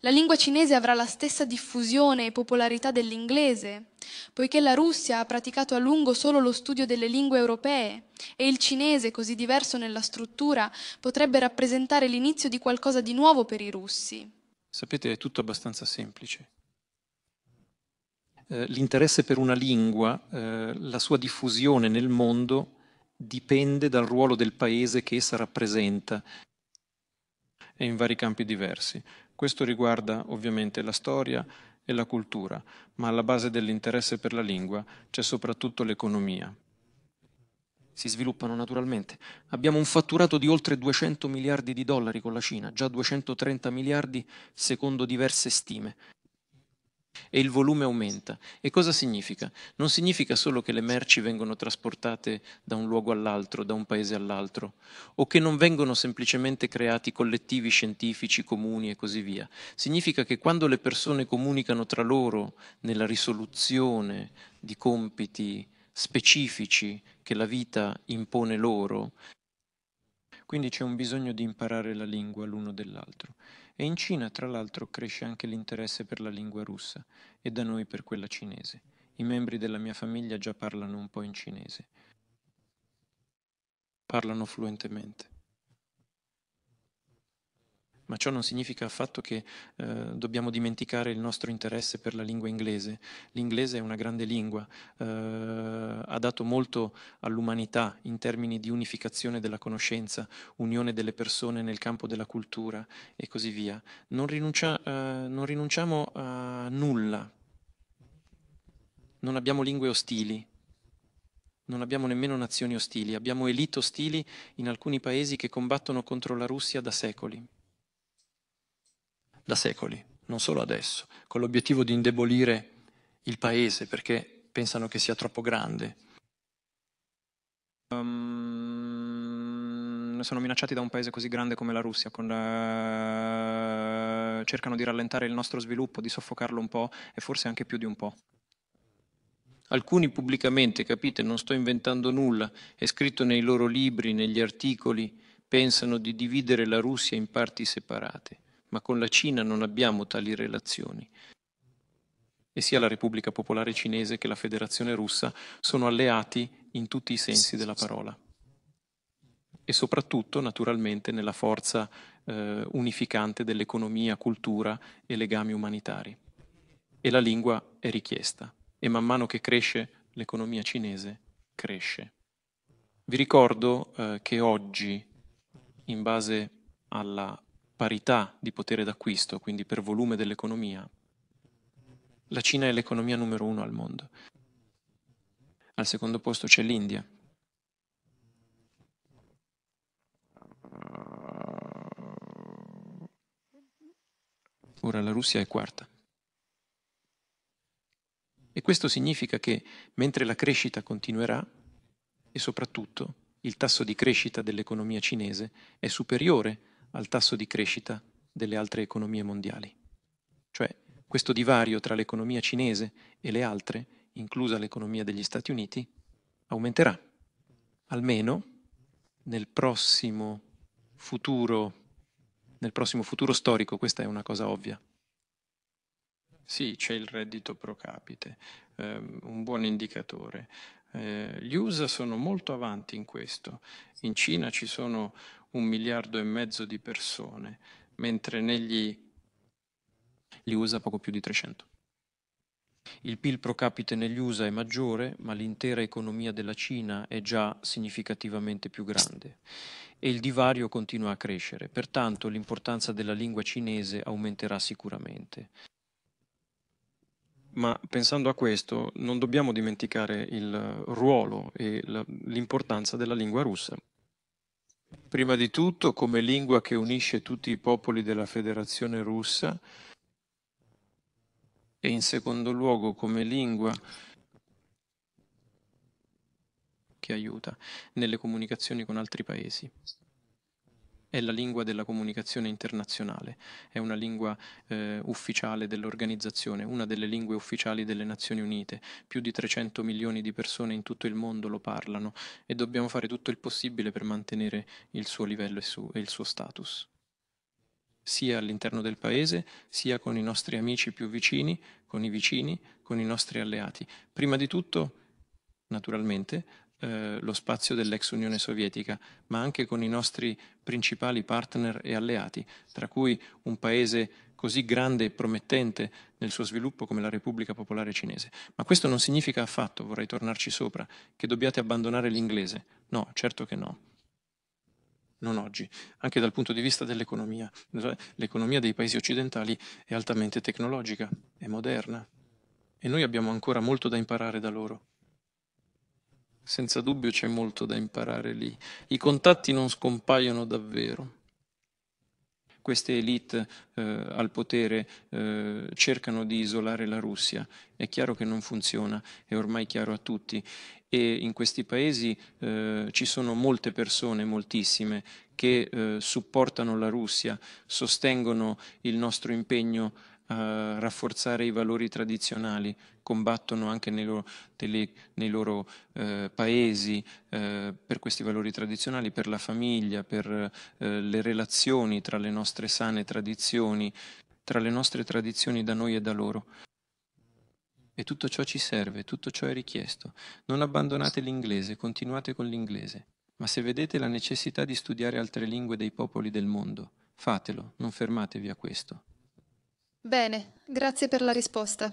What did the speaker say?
La lingua cinese avrà la stessa diffusione e popolarità dell'inglese, poiché la Russia ha praticato a lungo solo lo studio delle lingue europee e il cinese, così diverso nella struttura, potrebbe rappresentare l'inizio di qualcosa di nuovo per i russi. Sapete, è tutto abbastanza semplice. Eh, l'interesse per una lingua, eh, la sua diffusione nel mondo dipende dal ruolo del paese che essa rappresenta e in vari campi diversi. Questo riguarda ovviamente la storia e la cultura, ma alla base dell'interesse per la lingua c'è soprattutto l'economia. Si sviluppano naturalmente. Abbiamo un fatturato di oltre 200 miliardi di dollari con la Cina, già 230 miliardi secondo diverse stime e il volume aumenta. E cosa significa? Non significa solo che le merci vengono trasportate da un luogo all'altro, da un paese all'altro, o che non vengono semplicemente creati collettivi scientifici comuni e così via. Significa che quando le persone comunicano tra loro nella risoluzione di compiti specifici che la vita impone loro, quindi c'è un bisogno di imparare la lingua l'uno dell'altro. E in Cina, tra l'altro, cresce anche l'interesse per la lingua russa e da noi per quella cinese. I membri della mia famiglia già parlano un po' in cinese. Parlano fluentemente ma ciò non significa affatto che eh, dobbiamo dimenticare il nostro interesse per la lingua inglese. L'inglese è una grande lingua, eh, ha dato molto all'umanità in termini di unificazione della conoscenza, unione delle persone nel campo della cultura e così via. Non, rinuncia, eh, non rinunciamo a nulla, non abbiamo lingue ostili, non abbiamo nemmeno nazioni ostili, abbiamo elite ostili in alcuni paesi che combattono contro la Russia da secoli da secoli, non solo adesso, con l'obiettivo di indebolire il paese perché pensano che sia troppo grande. Um, sono minacciati da un paese così grande come la Russia, con, uh, cercano di rallentare il nostro sviluppo, di soffocarlo un po' e forse anche più di un po'. Alcuni pubblicamente, capite, non sto inventando nulla, è scritto nei loro libri, negli articoli, pensano di dividere la Russia in parti separate ma con la Cina non abbiamo tali relazioni. E sia la Repubblica Popolare Cinese che la Federazione Russa sono alleati in tutti i sensi della parola. E soprattutto, naturalmente, nella forza eh, unificante dell'economia, cultura e legami umanitari. E la lingua è richiesta. E man mano che cresce l'economia cinese, cresce. Vi ricordo eh, che oggi, in base alla parità di potere d'acquisto, quindi per volume dell'economia, la Cina è l'economia numero uno al mondo. Al secondo posto c'è l'India. Ora la Russia è quarta. E questo significa che mentre la crescita continuerà, e soprattutto il tasso di crescita dell'economia cinese è superiore al tasso di crescita delle altre economie mondiali. Cioè questo divario tra l'economia cinese e le altre, inclusa l'economia degli Stati Uniti, aumenterà, almeno nel prossimo futuro, nel prossimo futuro storico, questa è una cosa ovvia. Sì, c'è il reddito pro capite, eh, un buon indicatore. Eh, gli USA sono molto avanti in questo. In Cina ci sono un miliardo e mezzo di persone, mentre negli li USA poco più di 300. Il PIL pro capite negli USA è maggiore, ma l'intera economia della Cina è già significativamente più grande e il divario continua a crescere, pertanto l'importanza della lingua cinese aumenterà sicuramente. Ma pensando a questo non dobbiamo dimenticare il ruolo e l'importanza della lingua russa. Prima di tutto come lingua che unisce tutti i popoli della Federazione russa e in secondo luogo come lingua che aiuta nelle comunicazioni con altri paesi è la lingua della comunicazione internazionale, è una lingua eh, ufficiale dell'organizzazione, una delle lingue ufficiali delle Nazioni Unite. Più di 300 milioni di persone in tutto il mondo lo parlano e dobbiamo fare tutto il possibile per mantenere il suo livello e, su, e il suo status. sia all'interno del paese, sia con i nostri amici più vicini, con i vicini, con i nostri alleati. Prima di tutto, naturalmente, eh, lo spazio dell'ex Unione Sovietica, ma anche con i nostri principali partner e alleati, tra cui un paese così grande e promettente nel suo sviluppo come la Repubblica Popolare Cinese. Ma questo non significa affatto, vorrei tornarci sopra, che dobbiate abbandonare l'inglese. No, certo che no. Non oggi, anche dal punto di vista dell'economia. L'economia dei paesi occidentali è altamente tecnologica, è moderna e noi abbiamo ancora molto da imparare da loro. Senza dubbio c'è molto da imparare lì. I contatti non scompaiono davvero. Queste elite eh, al potere eh, cercano di isolare la Russia. È chiaro che non funziona, è ormai chiaro a tutti. E in questi paesi eh, ci sono molte persone, moltissime, che eh, supportano la Russia, sostengono il nostro impegno a rafforzare i valori tradizionali, combattono anche nei loro, delle, nei loro eh, paesi eh, per questi valori tradizionali, per la famiglia, per eh, le relazioni tra le nostre sane tradizioni, tra le nostre tradizioni da noi e da loro. E tutto ciò ci serve, tutto ciò è richiesto. Non abbandonate l'inglese, continuate con l'inglese. Ma se vedete la necessità di studiare altre lingue dei popoli del mondo, fatelo, non fermatevi a questo. Bene, grazie per la risposta.